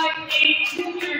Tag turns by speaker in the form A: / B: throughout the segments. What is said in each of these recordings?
A: five, eight,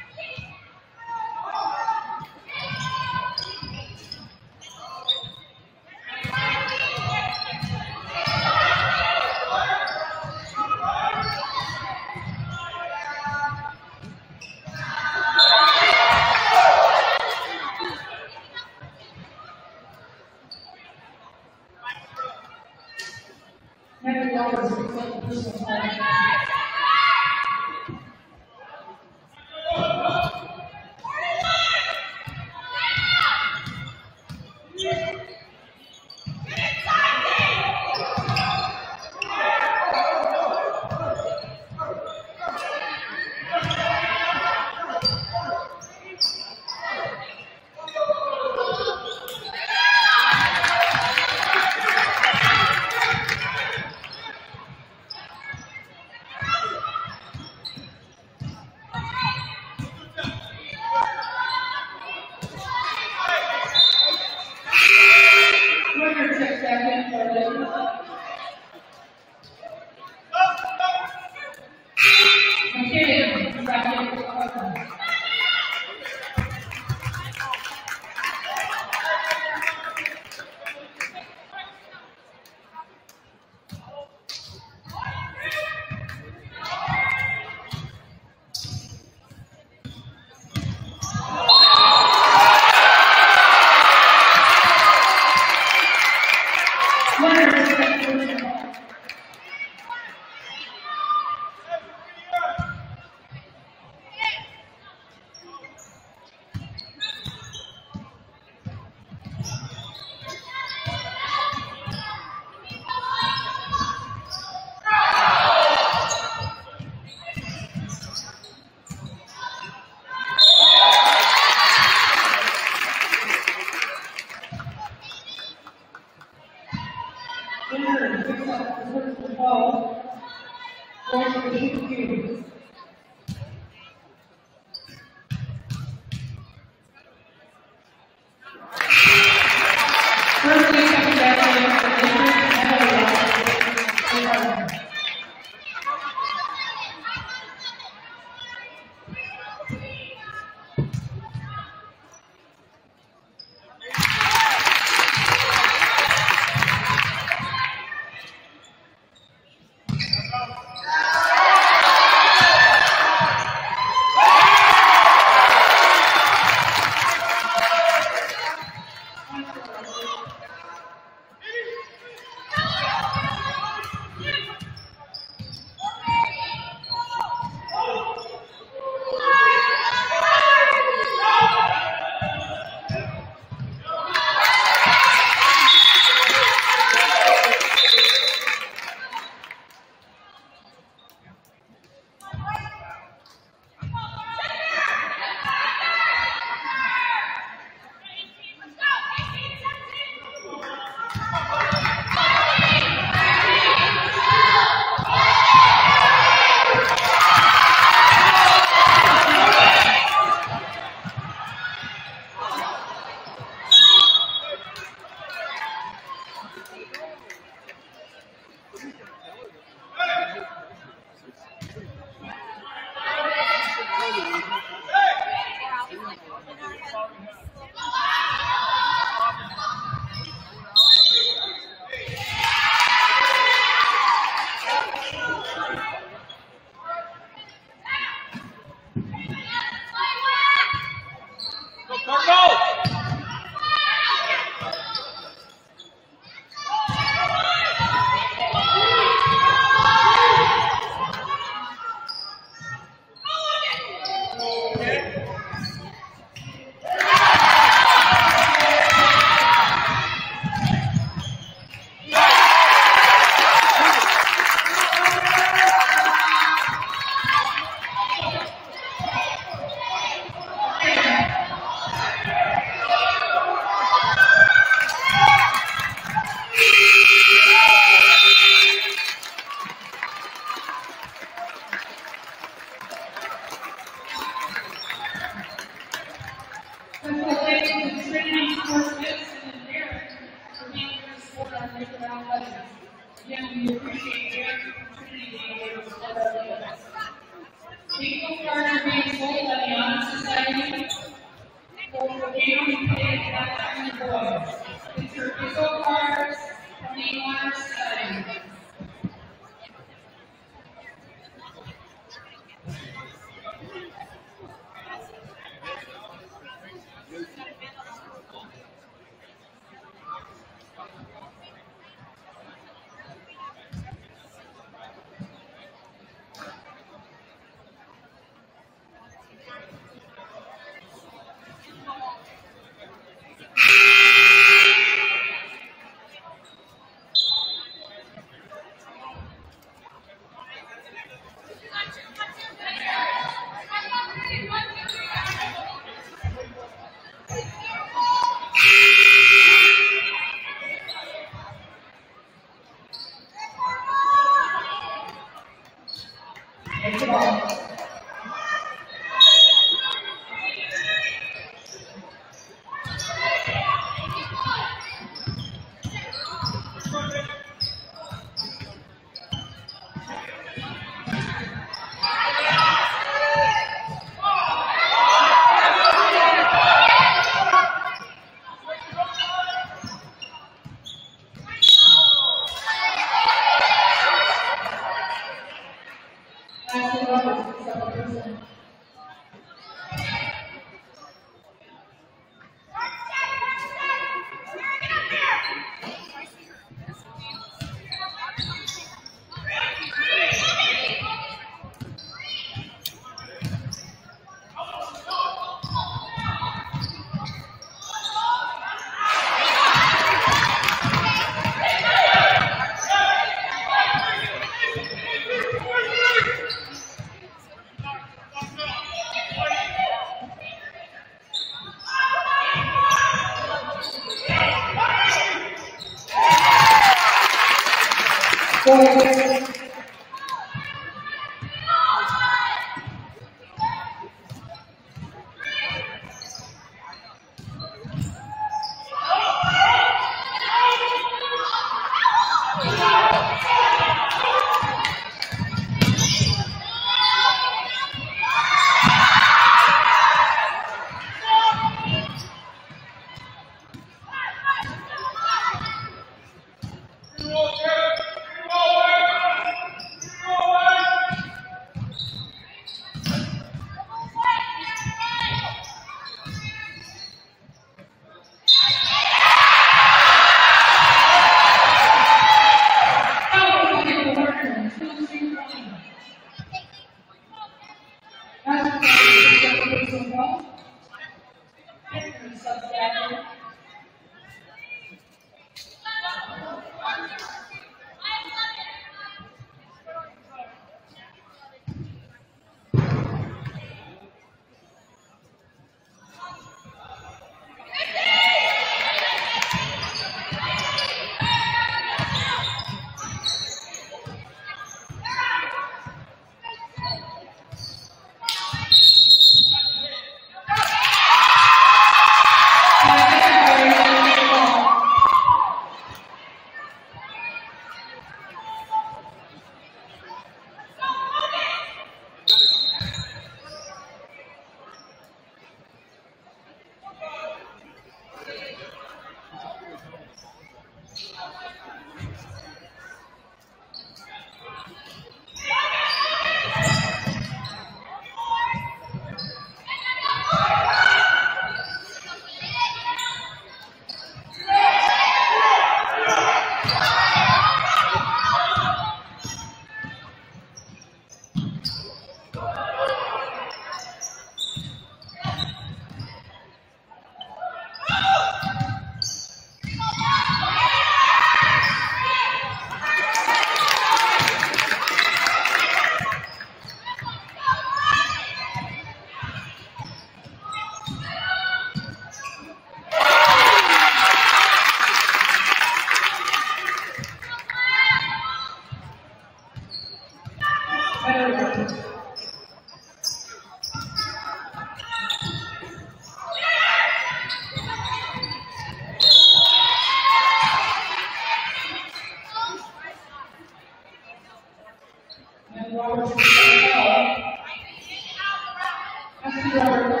A: Thank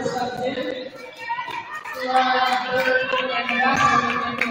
A: you.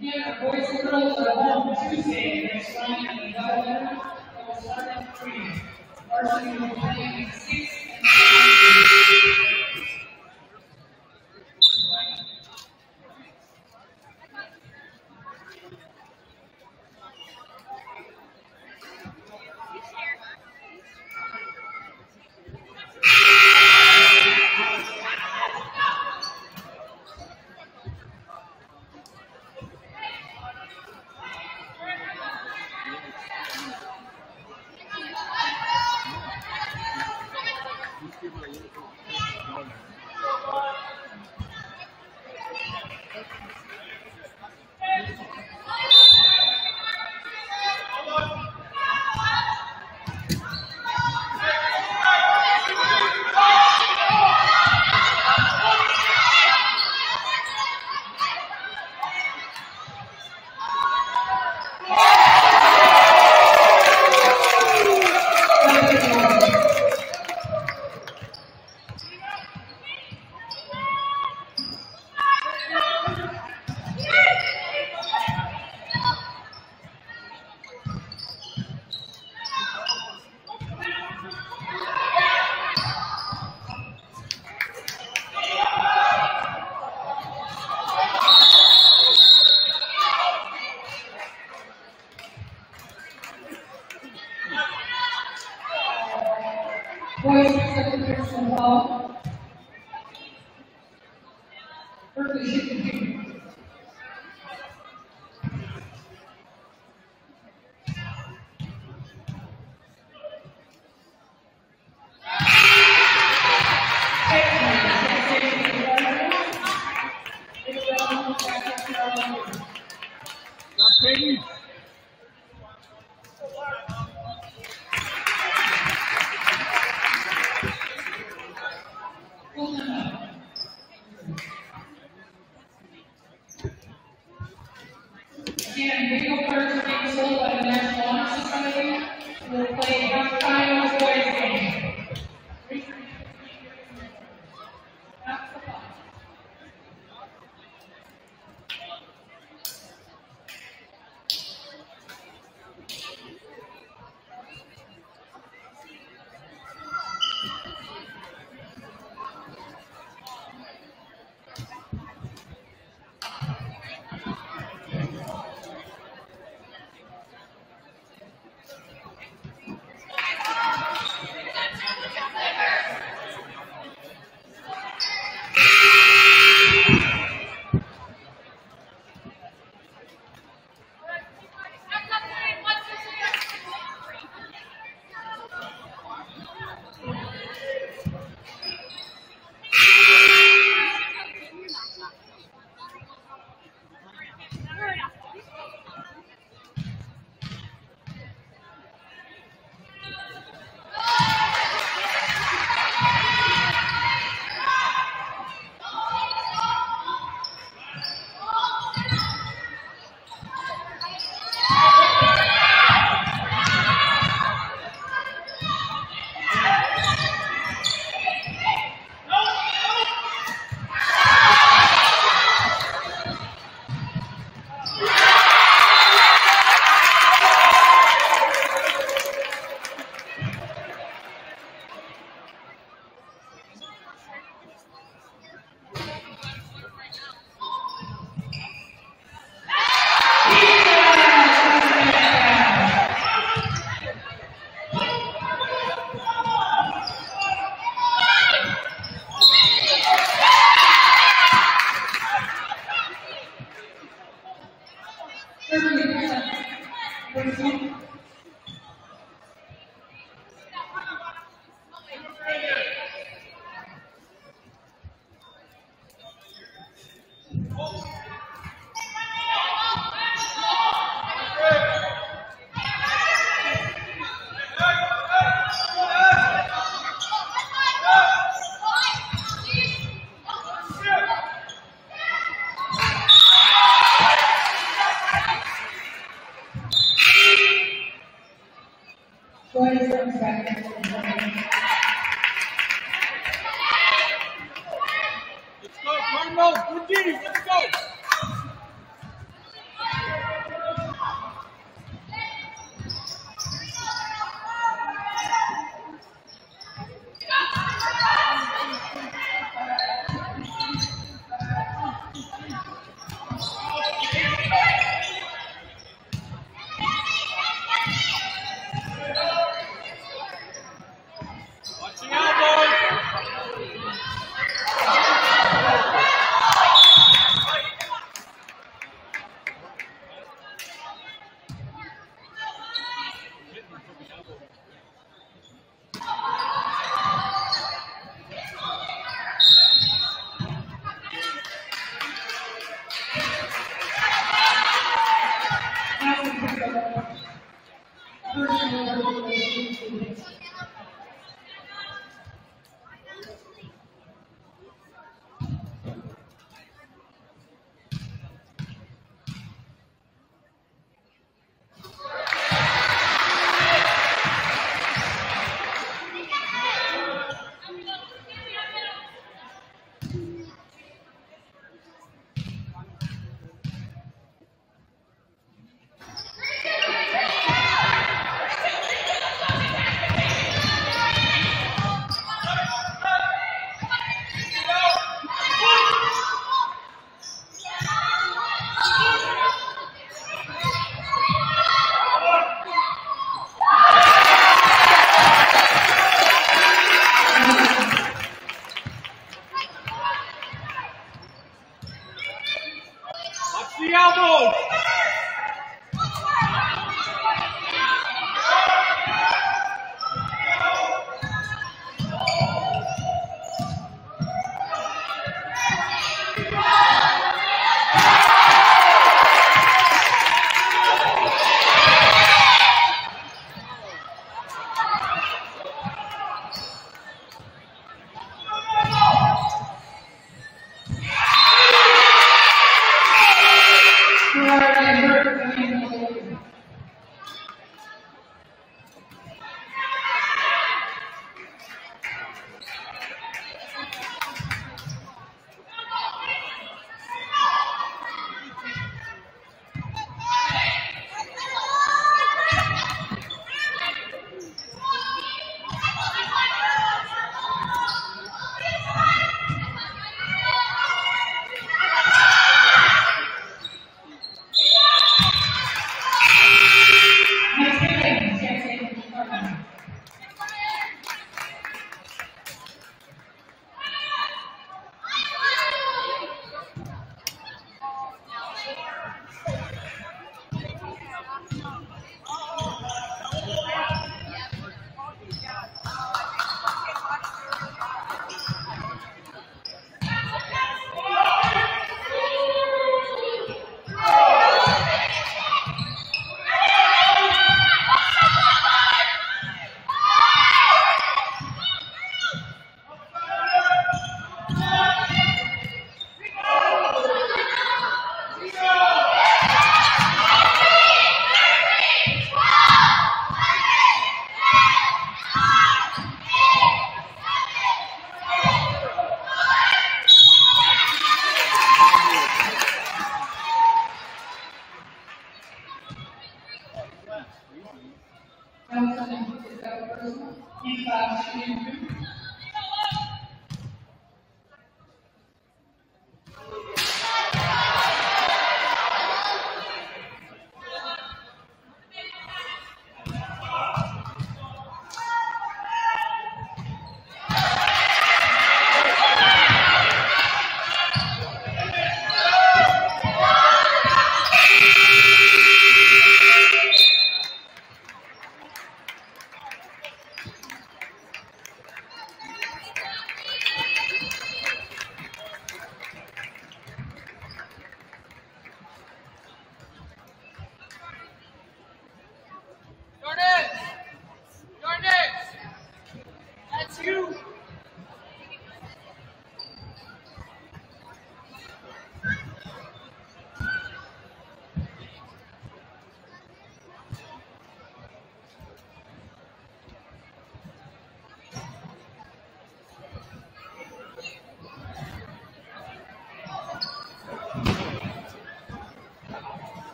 A: Thank you.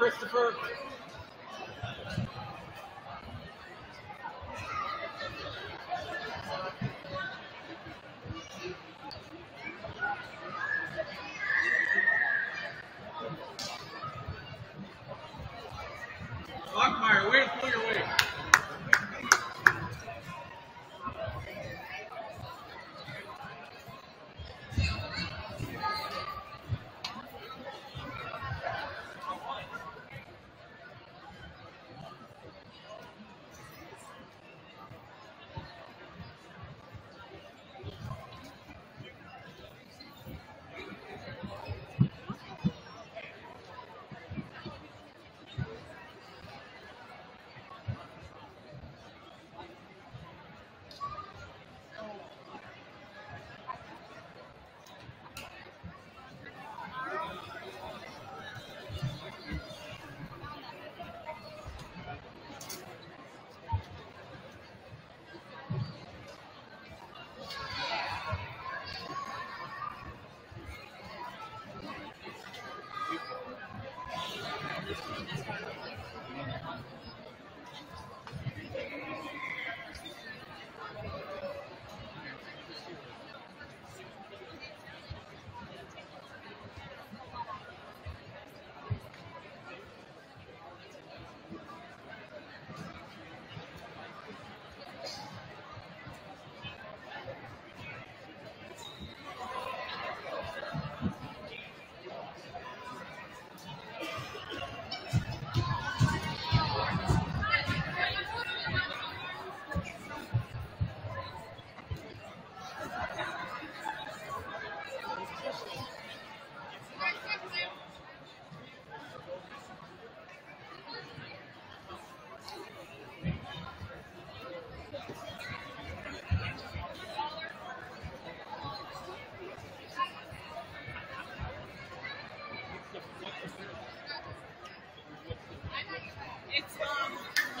A: Christopher.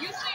B: You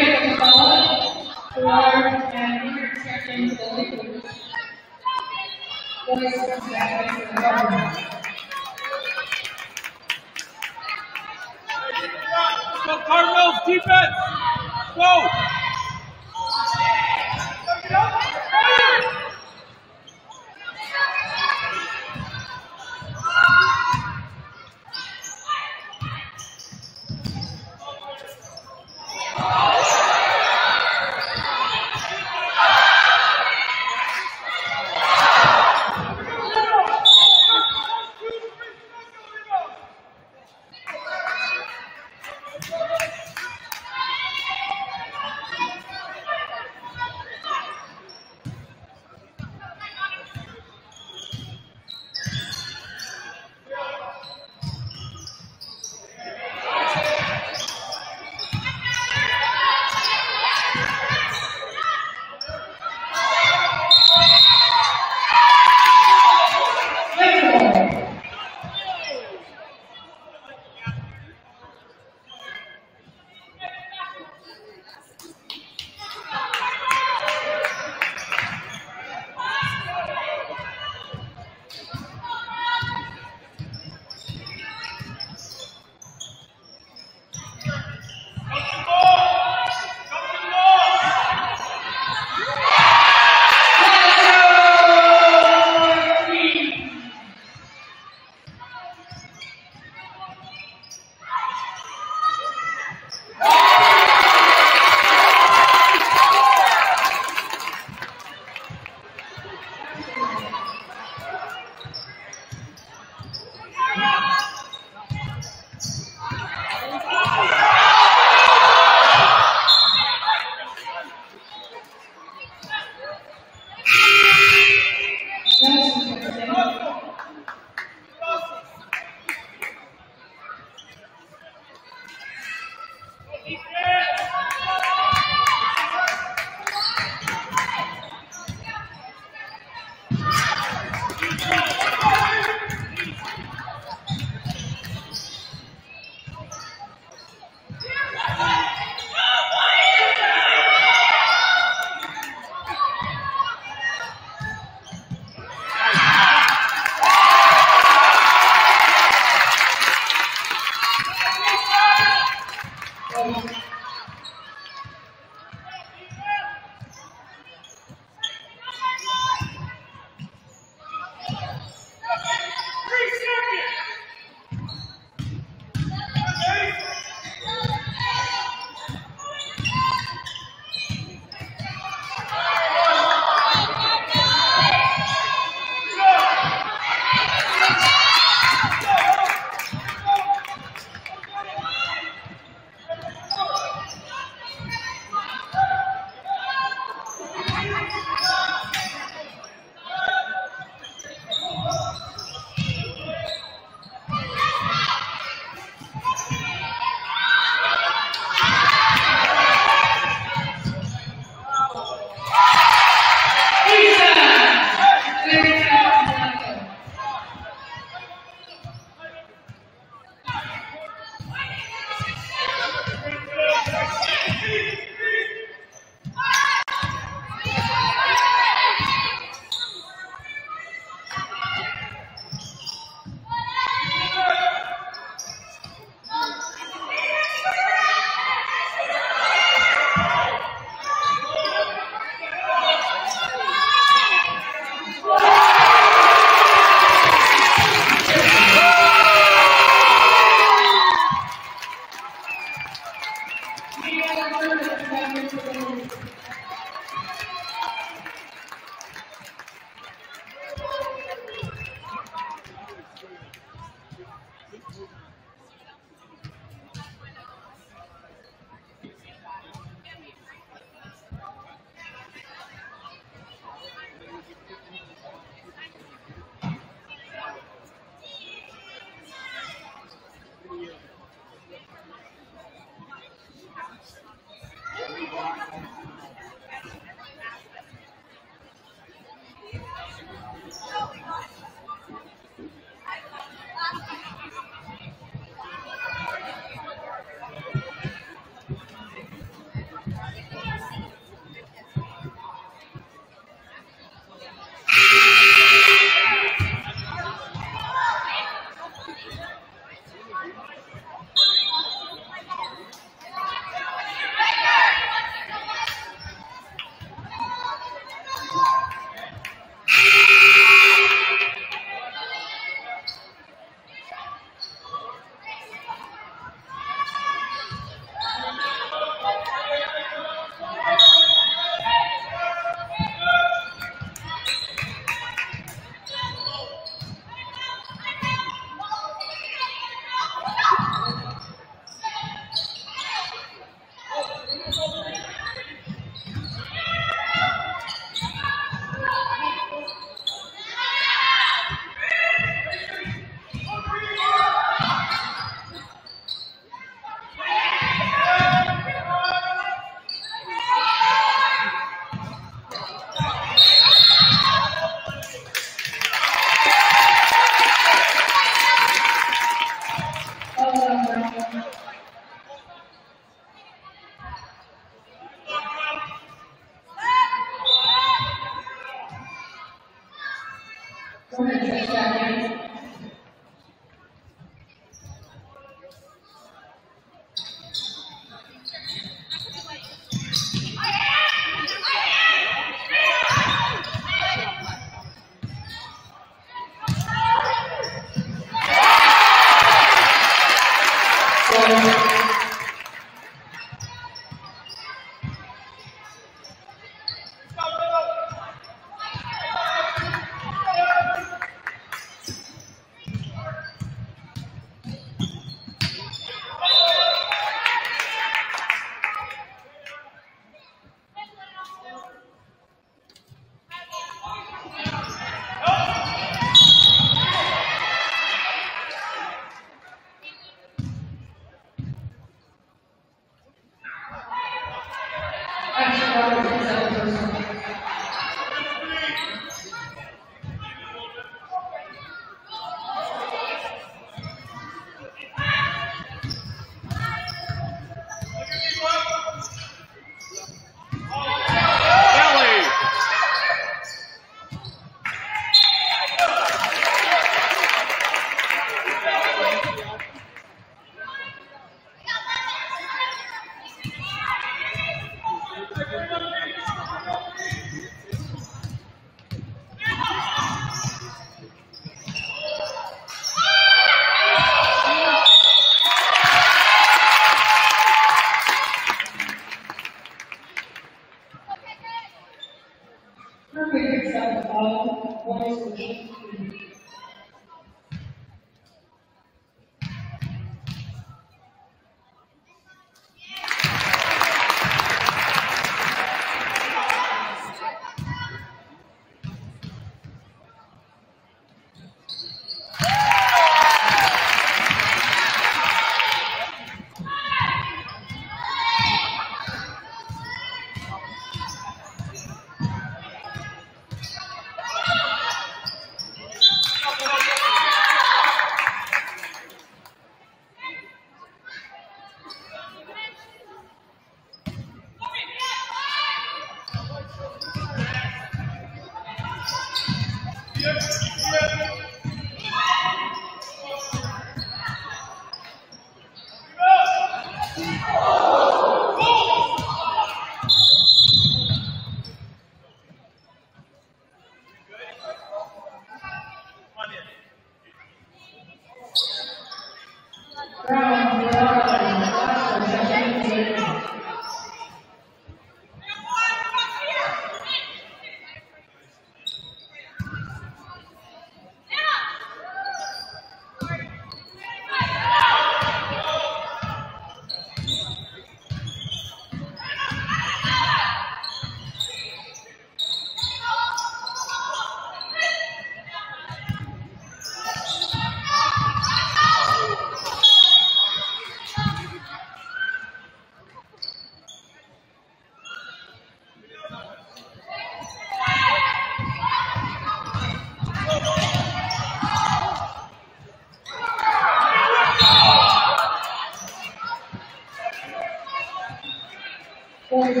B: oito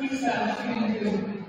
B: Which is
A: that?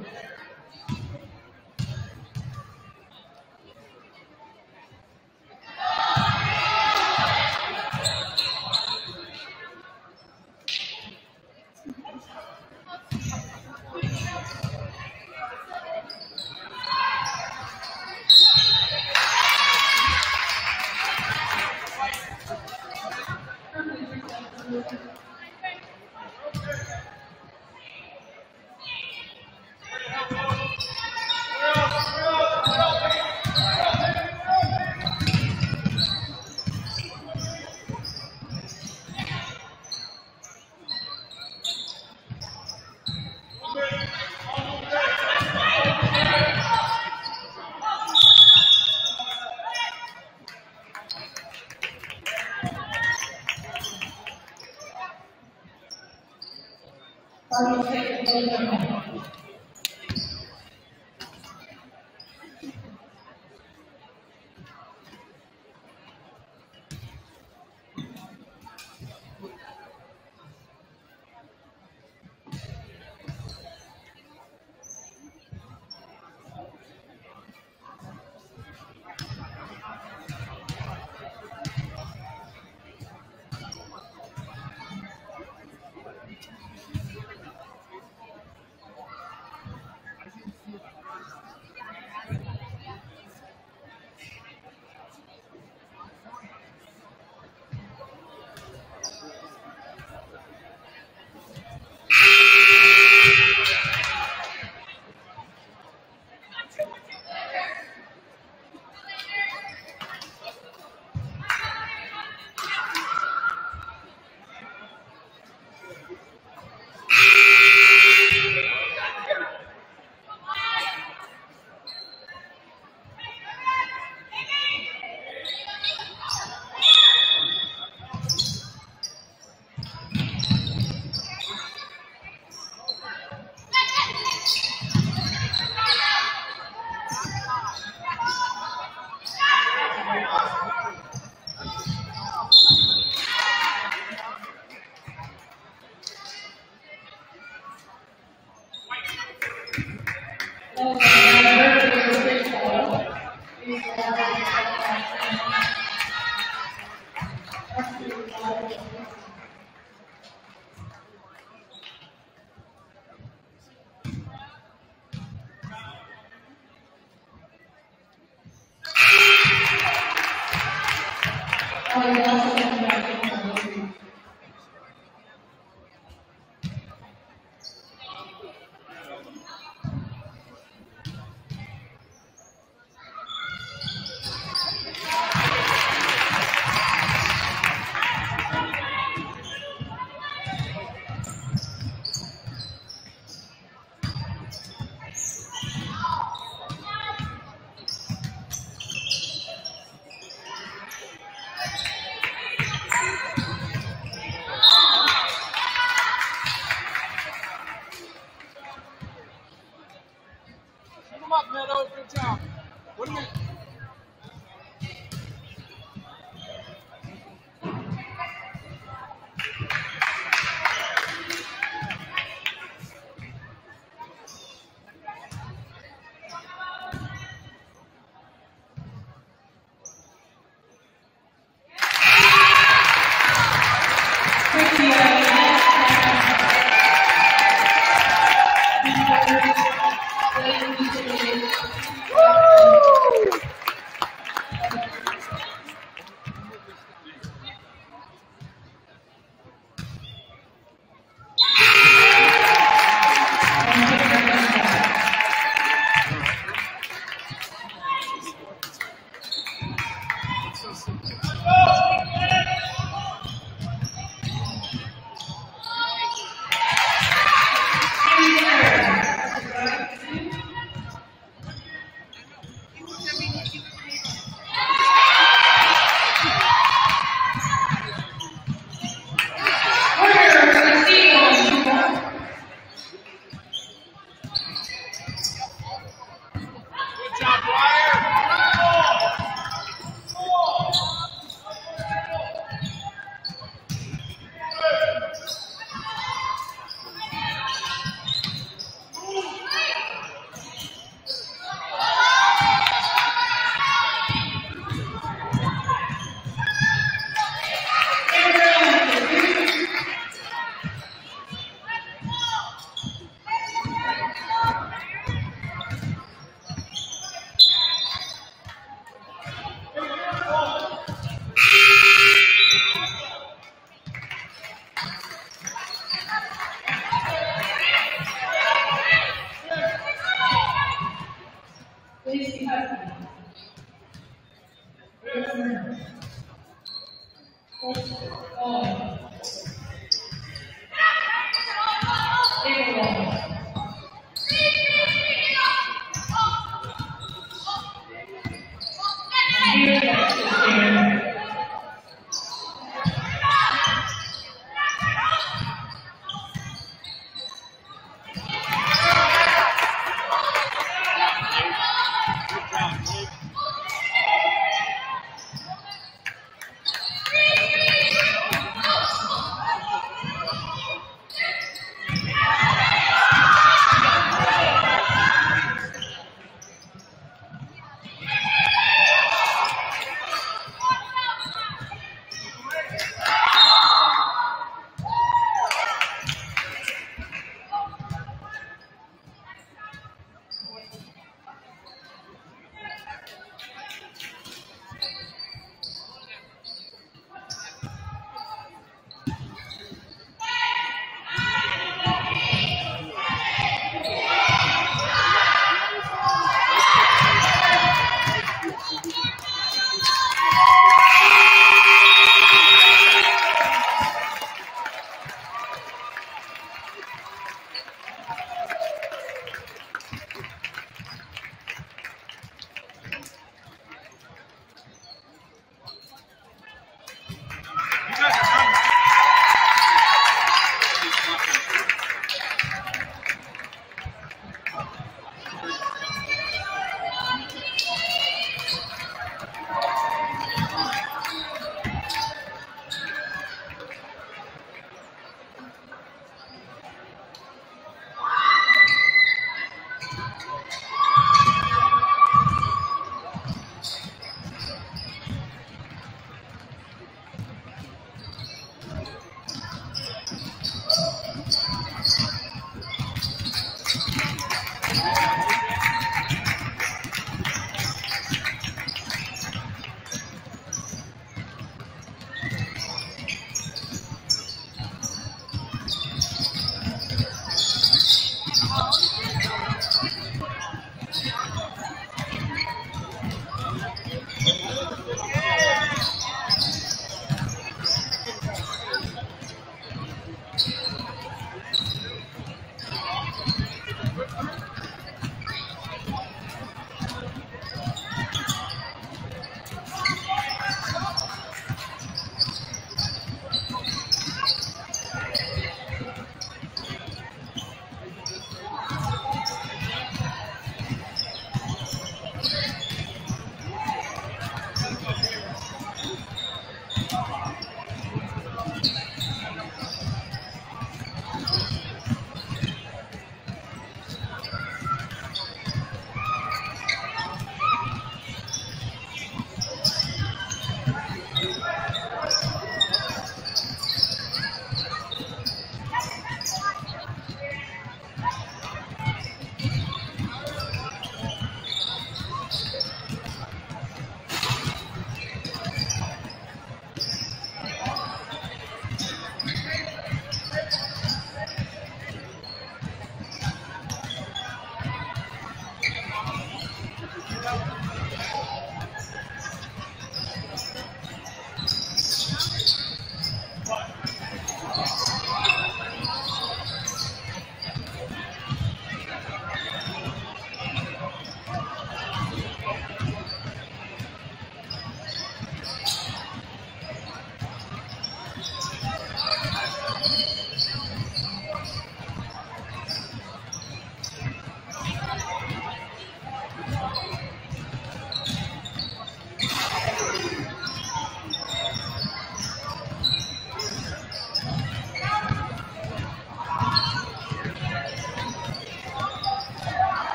A: Hudson. Owen. April.